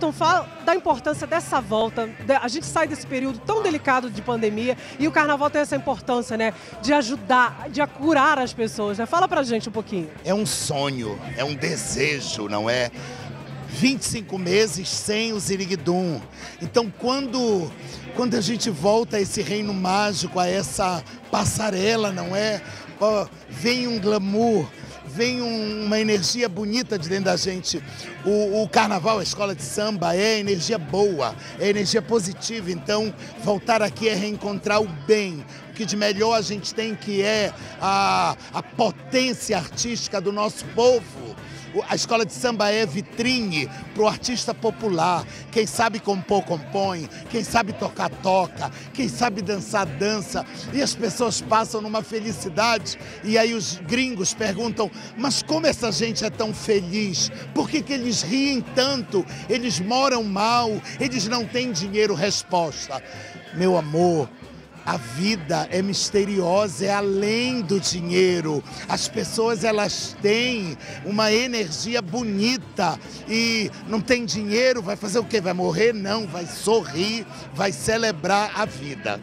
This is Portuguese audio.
Milton, fala da importância dessa volta. A gente sai desse período tão delicado de pandemia e o carnaval tem essa importância, né? De ajudar, de curar as pessoas, né? Fala pra gente um pouquinho. É um sonho, é um desejo, não é? 25 meses sem o Ziriguidum. Então, quando, quando a gente volta a esse reino mágico, a essa passarela, não é? Oh, vem um glamour, vem um, uma energia bonita de dentro da gente. O, o, carnaval, a escola de samba, é energia boa, é energia positiva. Então, voltar aqui é reencontrar o bem, que de melhor a gente tem, que é a, a potência artística do nosso povo a escola de samba é vitrine para o artista popular. Quem sabe compor, compõe. Quem sabe tocar, toca. Quem sabe dançar, dança. E as pessoas passam numa felicidade. E aí os gringos perguntam: mas como essa gente é tão feliz? Por que, que eles riem tanto? Eles moram mal, eles não têm dinheiro? Resposta: meu amor, a vida é misteriosa, é além do dinheiro. As pessoas elas têm uma energia bonita e não tem dinheiro, vai fazer o quê? Vai morrer? Não, vai sorrir, vai celebrar a vida.